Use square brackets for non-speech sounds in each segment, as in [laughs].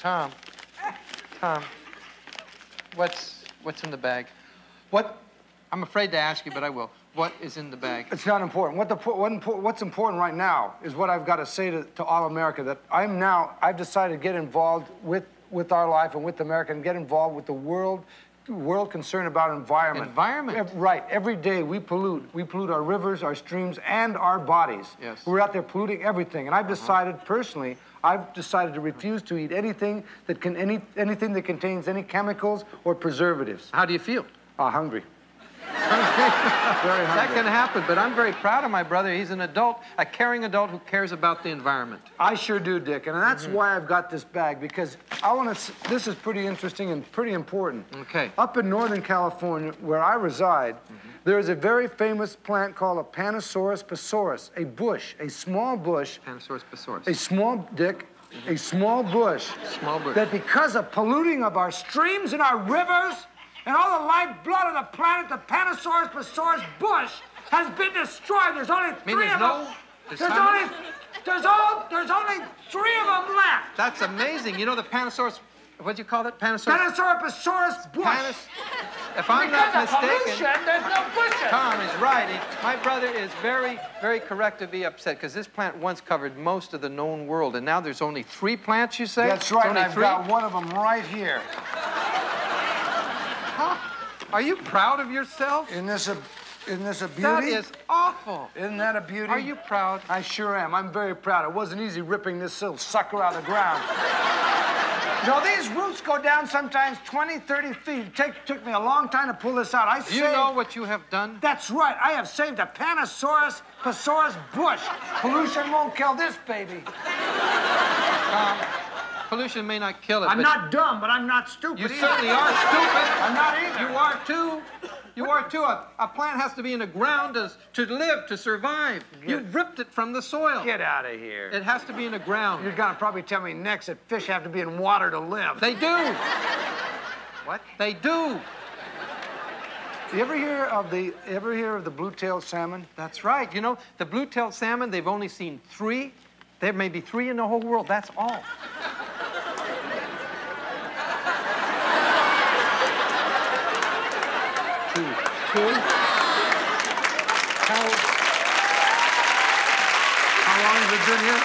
Tom, Tom, what's what's in the bag? What? I'm afraid to ask you, but I will. What is in the bag? It's not important. What the, what, what's important right now is what I've got to say to, to all America, that I'm now, I've decided to get involved with, with our life and with America and get involved with the world, world concern about environment. Environment? Right. Every day we pollute. We pollute our rivers, our streams, and our bodies. Yes. We're out there polluting everything. And I've decided personally, I've decided to refuse to eat anything that can, any, anything that contains any chemicals or preservatives. How do you feel? Uh, hungry. [laughs] [laughs] Very That can happen, but I'm very proud of my brother. He's an adult, a caring adult who cares about the environment. I sure do, Dick, and that's Mm-hmm. why I've got this bag because I want to. This is pretty interesting and pretty important. Okay. Up in Northern California, where I reside, Mm-hmm. there is a very famous plant called a Panasaurus passaurus, a bush, a small bush, Panosaurus bisaurus. a small Dick, a small bush. Small bush. That because of polluting of our streams and our rivers and all the lifeblood of the planet, the Panasaurus passaurus bush has been destroyed. There's only mean three there's of no- them. there's only there's all there's only three of them left. That's amazing. You know the Panosaurus, what do you call it? Panosaurus? Passaurus bush. Panos- if I'm because not mistaken, pollution, there's no bushes. Tom is right. He- my brother is very, very correct to be upset because this plant once covered most of the known world, and now there's only three plants, you say? That's right, and I've three? got one of them right here. Are you proud of yourself? Isn't this a isn't this a beauty? That is awful. Isn't that a beauty? Are you proud? I sure am. I'm very proud. It wasn't easy ripping this little sucker out of the ground. [laughs] no, these roots go down sometimes 20, 30 feet. It take, took me a long time to pull this out. I Do you saved- know what you have done? That's right. I have saved a Panasaurus passaurus bush. Pollution won't kill this baby. [laughs] Um, Pollution may not kill it, I'm not dumb, but I'm not stupid. you either. certainly are stupid. I'm not either. You are too. You are too. A, a plant has to be in the ground to, to live, to survive. You Get- ripped it from the soil. Get out of here. It has to be in the ground. You're gonna probably tell me next that fish have to be in water to live. They do. What? They do. You ever hear of the ever hear of the blue-tailed salmon? That's right. You know, the blue-tailed salmon, they've only seen three. There may be three in the whole world. That's all. Two. Two? How, how long has it been here?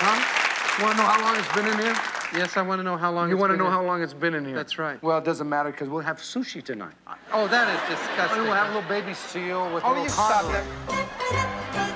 Huh? Want to know how long it's been in here? Yes, I want to know how long You it's want to know in- how long it's been in here? That's right. Well, it doesn't matter because we'll have sushi tonight. Oh, that is I disgusting. mean, we'll have a little baby seal with oh, a Oh, little you stop that.